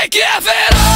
Take it up.